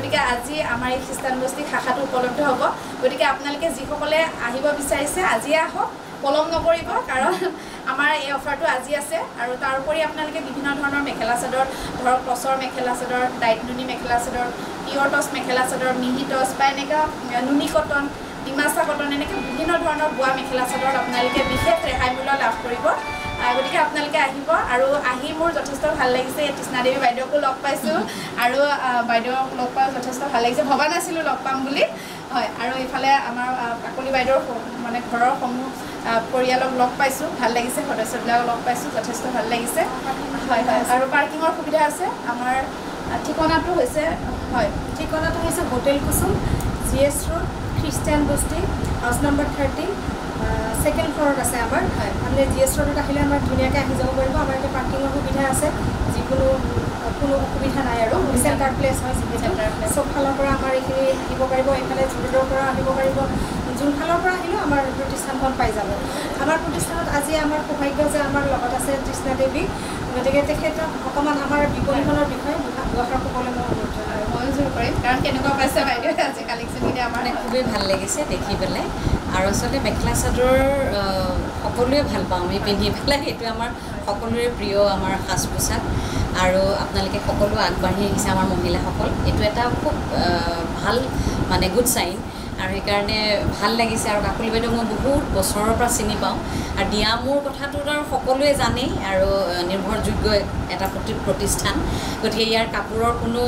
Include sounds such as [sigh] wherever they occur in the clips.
গতিকে আজি আমাৰ এই খ্ৰীষ্টান বস্তি শাখাটো উপলব্ধ হ'ব। গতিকে আপোনালোকে যিসকলে আহিব বিচাৰিছে আজিয়ে আহক পলম নকৰিব কাৰণ আমাৰ এই অফাৰটো আজি আছে আৰু তাৰোপৰি আপোনালোকে বিভিন্ন ধৰণৰ মেখেলা চাদৰ ধৰক টচৰ মেখেলা চাদৰ ডাইট নুনি মেখেলা চাদৰ পিয়ৰ টচ মেখেলা চাদৰ মিহি টচ বা এনেকুৱা নুনি কটন ডিমাচা কটন এনেকৈ বিভিন্ন ধৰণৰ বোৱা মেখেলা চাদৰ আপোনালোকে বিশেষ ৰেহাই মূল্য লাভ কৰিব। গতিকে আপোনালোকে আহিব আৰু আহি মোৰ যথেষ্ট ভাল লাগিছে এই তৃষ্ণাদেৱী বাইদেউকো লগ পাইছোঁ আৰু বাইদেউক লগ পাই যথেষ্ট ভাল লাগিছে। ভবা নাছিলোঁ লগ পাম বুলি। হয় আৰু এইফালে আমাৰ কাকলি বাইদেউৰ মানে ঘৰৰ সমূহ পৰিয়ালক লগ পাইছোঁ। ভাল লাগিছে সদস্যবিলাকক লগ পাইছোঁ যথেষ্ট ভাল লাগিছে। হয় হয় আৰু পাৰ্কিঙৰ সুবিধা আছে। আমাৰ ঠিকনাটো হৈছে হয় ঠিকনাটো হৈছে hotel Kusum G S road Christian Basti house number thirty. Second ফ্ল'ৰত আছে আমাৰ। হয়। আপুনি জি এছ ৰোডত আহিলে আমাৰ ধুনীয়াকৈ আহি যাব পাৰিব। আমাৰ ইয়াতে পাৰ্কিঙৰ সুবিধা আছে। যিকোনো কোনো অসুবিধা নাই আৰু। চেণ্টাৰ প্লেচ হয় যিহেতু। Center place। চব ফালৰ পৰা আমাৰ এইখিনি আহিব পাৰিব। এইফালে জুৰোডৰ পৰা আহিব পাৰিব। যোনফালৰ পৰা আহিলেও আমাৰ প্ৰতিষ্ঠানখন পাই যাব। আমাৰ প্ৰতিষ্ঠানত আজি আমাৰ সৌভাগ্য যে আমাৰ লগত আছে তৃষ্ণা দেৱী। গতিকে তেখেতক অকণমান আমাৰ বিপণীখনৰ বিষয়ে দুআষাৰ ক'বলৈ মই অনুৰোধ জনাওঁ ময়ো জোৰ কৰিম কাৰণ কেনেকুৱা পাইছে বাইদেৱে আজি কালেকশ্যনকেইটা আমাৰ মানে খুবেই ভাল লাগিছে দেখি পেলাই। আৰু আচলতে মেখেলা চাদৰ সকলোৱে ভাল পাওঁ। আমি পিন্ধি পেলাই সেইটো আমাৰ সকলোৰে প্ৰিয় আমাৰ সাজ পোছাক আৰু আপোনালোকে সকলো আগবাঢ়ি আহিছে আমাৰ মহিলাসকল। এইটো এটা খুব ভাল মানে গুড চাইন আৰু সেইকাৰণে ভাল লাগিছে আৰু কাকলি বাইদেউ মই বহুত বছৰৰ পৰা চিনি পাওঁ। আৰু দিয়া মোৰ কথাটোত আৰু সকলোৱে জানেই আৰু নিৰ্ভৰযোগ্য এটা প্ৰতি প্ৰতিষ্ঠান। গতিকে ইয়াৰ কাপোৰৰ কোনো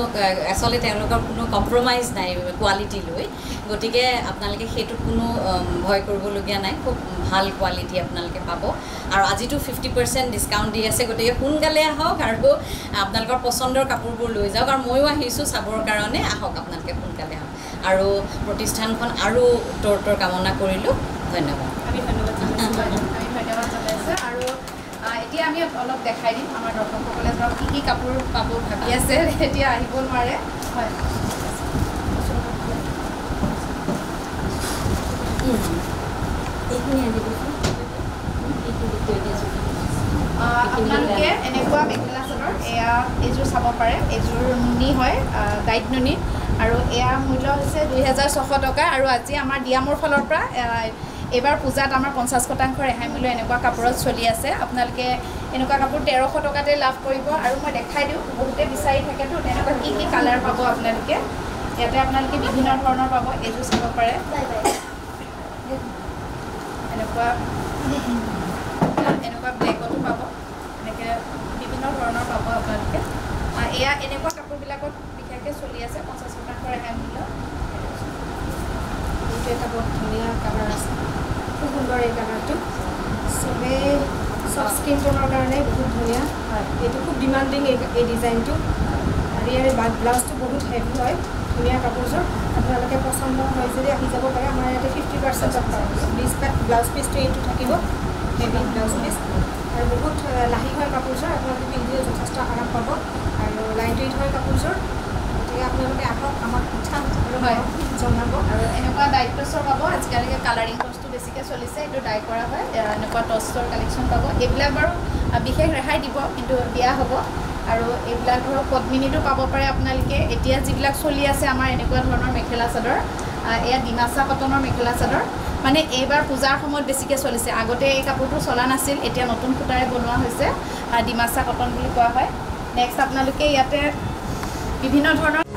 আচলতে তেওঁলোকৰ কোনো কম্প্ৰমাইজ নাই কোৱালিটি লৈ। গতিকে আপোনালোকে সেইটোত কোনো ভয় কৰিবলগীয়া নাই। খুব ভাল কোৱালিটি আপোনালোকে পাব। আৰু আজিতো ফিফটি পাৰ্চেণ্ট ডিছকাউণ্ট দি আছে। গতিকে সোনকালে আহক আৰু আপোনালোকৰ পচন্দৰ কাপোৰবোৰ লৈ যাওক। আৰু ময়ো আহিছোঁ চাবৰ কাৰণে। আহক আপোনালোকে সোনকালে আহক। আৰু প্ৰতিষ্ঠানখন আৰু উত্তৰ উত্তৰ কামনা কৰিলোঁ। ধন্যবাদ। আমি ধন্যবাদ জনাইছোঁ আমি ধন্যবাদ জনাইছোঁ। আৰু এতিয়া আমি অলপ দেখাই দিম আমাৰ দৰ্শকসকলে ধৰক কি কি কাপোৰ পাব ভাবি আছে। [laughs] এতিয়া আহিব নোৱাৰে। হয়। আপোনালোকে এনেকুৱা মেখেলা চাদৰ এয়া এইযোৰ চাব পাৰে। এইযোৰ নুনি হয় ডাইট নুনি। আৰু এয়া মূল্য হৈছে দুই হেজাৰ ছশ টকা আৰু আজি আমাৰ দিয়ামৰ ফালৰ পৰা এইবাৰ পূজাত আমাৰ পঞ্চাছ শতাংশ ৰেহাই মূল্য এনেকুৱা কাপোৰত চলি আছে। আপোনালোকে এনেকুৱা কাপোৰ তেৰশ টকাতে লাভ কৰিব আৰু মই দেখাই দিওঁ বহুতে বিচাৰি থাকেতো তেনেকুৱা কি কি কালাৰ পাব আপোনালোকে। ইয়াতে আপোনালোকে বিভিন্ন ধৰণৰ পাব এইযোৰ চাব পাৰে। এনেকুৱা এনেকুৱা ব্লেকতো পাব এনেকৈ বিভিন্ন ধৰণৰ পাব আপোনালোকে। এয়া এনেকুৱা কাপোৰবিলাকত বিশেষকৈ চলি আছে পঞ্চাছ শতাংশ ৰেহাই মূল্য এইটো এটা বৰ ধুনীয়া কালাৰ আছে। খুব সুন্দৰ এই কালাৰটো চবেই চব স্কিন টনৰ কাৰণে বহুত ধুনীয়া। হয়। এইটো খুব ডিমাণ্ডিং এই এই ডিজাইনটো আৰু ইয়াৰ ব্লাউজটো বহুত হেভি হয় ধুনীয়া কাপোৰযোৰ। আপোনালোকে পচন্দ হয় যদি আহি যাব পাৰে আমাৰ ইয়াতে ফিফটি পাৰ্চেণ্ট অফ ব্লিজ ব্লাউজ পিচটো এইটো থাকিব হেভি ব্লাউজ পিচ আৰু বহুত লাহি হয় কাপোৰযোৰ। আপোনালোকে পিন্ধিও যথেষ্ট আৰাম পাব। আৰু লাইট ৱেইট হয় কাপোৰযোৰ। গতিকে আপোনালোকে আহক আমাক উৎসাহ হয়। জনাব আৰু এনেকুৱা ডাইট টচৰ পাব আজিকালি কালাৰিং টচটো বেছিকৈ চলিছে এইটো ডাই কৰা হয় এনেকুৱা টচৰ কালেকশ্যন পাব। এইবিলাক বাৰু বিশেষ ৰেহাই দিব কিন্তু দিয়া হ'ব। আৰু এইবিলাক ধৰক পদ্মিনীটো পাব পাৰে আপোনালোকে। এতিয়া যিবিলাক চলি আছে আমাৰ এনেকুৱা ধৰণৰ মেখেলা চাদৰ এয়া ডিমাচা কটনৰ মেখেলা চাদৰ। মানে এইবাৰ পূজাৰ সময়ত বেছিকৈ চলিছে। আগতে এই কাপোৰটো চলা নাছিল এতিয়া নতুন সূতাৰে বনোৱা হৈছে ডিমাচা কটন বুলি কোৱা হয়। নেক্সট আপোনালোকে ইয়াতে বিভিন্ন ধৰণৰ